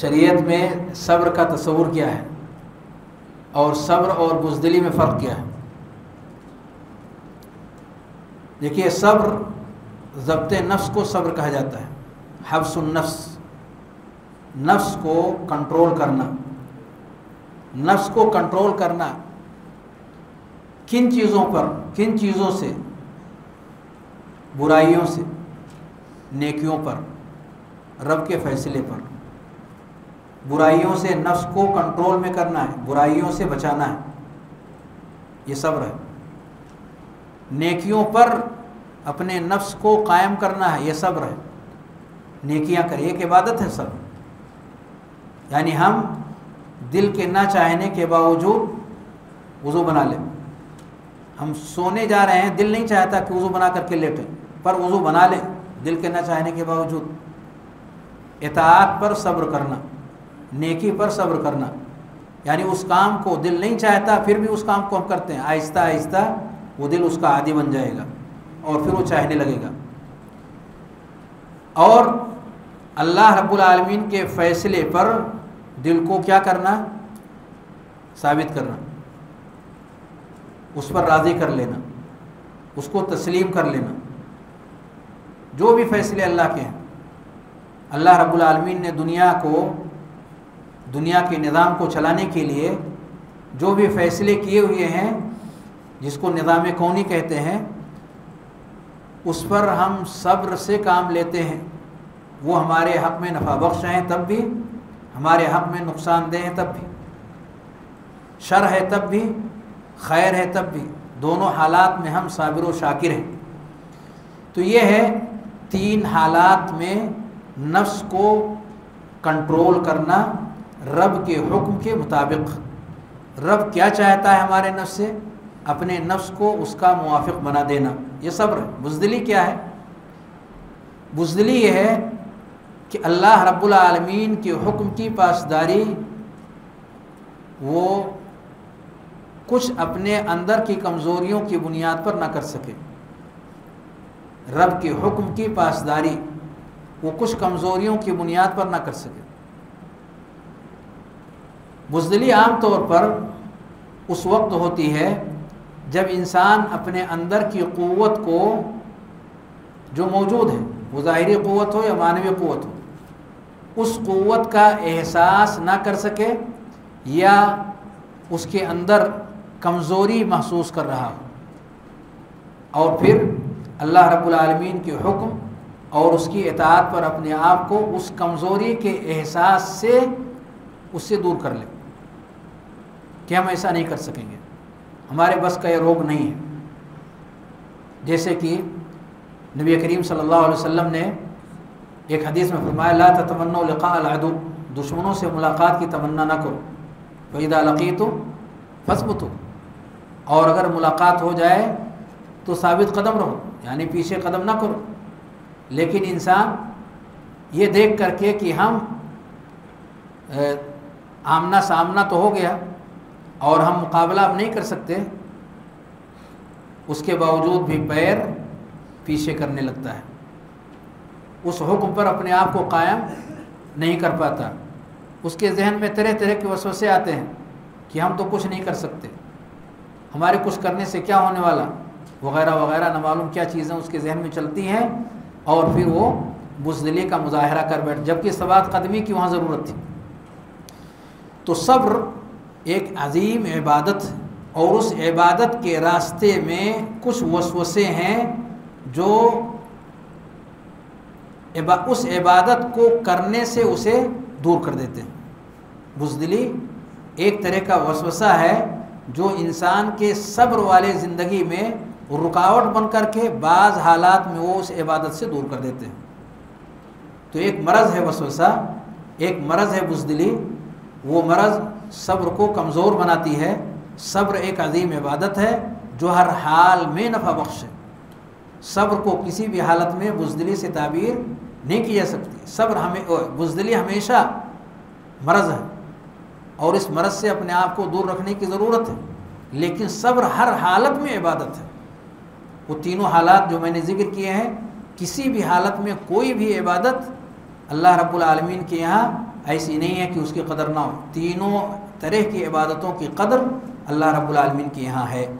शरीयत में सब्र का तस्वुर क्या है? और सब्र और बुजदली में फ़र्क क्या है? देखिए, सब्र ज़ब्त नफ्स को सब्र कहा जाता है। हफ्सुलनफ्स नफ्स को कंट्रोल करना। नफ्स को कंट्रोल करना किन चीज़ों पर? किन चीज़ों से? बुराइयों से, नेकियों पर, रब के फैसले पर। बुराइयों से नफ्स को कंट्रोल में करना है, बुराइयों से बचाना है। ये सब्र है नेकियों पर अपने नफ्स को कायम करना है, ये सब्र है नेकियाँ करिए एक इबादत है सब। यानी हम दिल के ना चाहने के बावजूद वज़ू बना लें। हम सोने जा रहे हैं, दिल नहीं चाहता कि वज़ू बना करके लेटें, पर वज़ू बना लें, दिल के ना चाहने के बावजूद। इतात पर सब्र करना। नेकी पर सब्र करना। यानी उस काम को दिल नहीं चाहता, फिर भी उस काम को हम करते हैं। आहिस्ता आहिस्ता वो दिल उसका आदि बन जाएगा और फिर वो चाहने लगेगा। और अल्लाह रब्बुल आलमीन के फ़ैसले पर दिल को क्या करना? साबित करना। उस पर राज़ी कर लेना। उसको तस्लीम कर लेना। जो भी फ़ैसले अल्लाह के हैं। अल्लाह रब्बुल आलमीन ने दुनिया को दुनिया के निज़ाम को चलाने के लिए जो भी फ़ैसले किए हुए हैं, जिसको निज़ाम कौनी कहते हैं, उस पर हम सब्र से काम लेते हैं। वो हमारे हक़ में नफ़ा बख्श हैं तब भी, हमारे हक़ में नुकसानदेह हैं तब भी, शर है तब भी, खैर है तब भी। दोनों हालात में हम साबिर शाकिर हैं। तो ये है तीन हालात में नफ्स को कंट्रोल करना रब के हुक्म के मुताबिक। रब क्या चाहता है हमारे नफ्स से? अपने नफ्स को उसका मुआफ़ बना देना। ये सब्र है। बुजदली क्या है? बुजदली ये है कि अल्लाह रब्बुल आलमीन के हुक्म की पासदारी, वो कुछ अपने अंदर की कमज़ोरियों की बुनियाद पर ना कर सके। रब के हुक्म की पासदारी, वो कुछ कमज़ोरियों की बुनियाद पर ना कर सके। बुजदली आम तौर पर उस वक्त होती है जब इंसान अपने अंदर की क़ुव्वत को जो मौजूद है, वो ज़ाहरी क़ुव्वत हो या मानवी क़ुव्वत हो, उस क़ुव्वत का एहसास ना कर सके या उसके अंदर कमज़ोरी महसूस कर रहा हो। और फिर अल्लाह रब्बुल आलमीन के हुक्म और उसकी इतात पर अपने आप को उस कमज़ोरी के एहसास से उससे दूर कर ले। कि हम ऐसा नहीं कर सकेंगे? हमारे बस का ये रोग नहीं है। जैसे कि नबी करीम सल्लल्लाहु अलैहि वसल्लम ने एक हदीस में फरमाया, ला दुश्मनों से मुलाकात की तमन्ना ना करो। फ़ैदा लकी तो फसबतो। और अगर मुलाकात हो जाए तो साबित कदम रहो। यानी पीछे कदम ना करो। लेकिन इंसान ये देख करके कि हम आमना सामना तो हो गया और हम मुकाबला अब नहीं कर सकते, उसके बावजूद भी पैर पीछे करने लगता है। उस हुक्म पर अपने आप को कायम नहीं कर पाता। उसके जहन में तरह तरह के वसवसे आते हैं कि हम तो कुछ नहीं कर सकते। हमारे कुछ करने से क्या होने वाला? वगैरह वगैरह, न मालूम क्या चीज़ें उसके जहन में चलती हैं और फिर वो बुजदली का मुजाहरा कर बैठ जबकि सवाद कदमी की वहाँ ज़रूरत थी। तो सब्र एक अजीम इबादत और उस इबादत के रास्ते में कुछ वसवसे हैं जो इबा, उस इबादत को करने से उसे दूर कर देते हैं। बुजदली एक तरह का वसवसा है जो इंसान के सब्र वाले ज़िंदगी में रुकावट बन कर के बाज़ हालात में वो उस इबादत से दूर कर देते हैं। तो एक मरज़ है वसवसा एक मरज़ है बुजदली वो मरज़ सब्र को कमज़ोर बनाती है। सब्र एक अजीम इबादत है, जो हर हाल में नफ़ा बख्श है। सब्र को किसी भी हालत में बुजदली से ताबीर नहीं की जा सकती। सब्र हमें बुजदली हमेशा मरज़ है। और इस मरज़ से अपने आप को दूर रखने की ज़रूरत है। लेकिन सब्र हर हालत में इबादत है। वो तीनों हालात जो मैंने ज़िक्र किए हैं, किसी भी हालत में कोई भी इबादत अल्लाह रब्बुल आलमीन के यहाँ ऐसी नहीं है कि उसकी कदर ना हो। तीनों तरह की इबादतों की कदर अल्लाह रब्बुल आलमीन के यहाँ है।